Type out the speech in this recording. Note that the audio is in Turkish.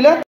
ile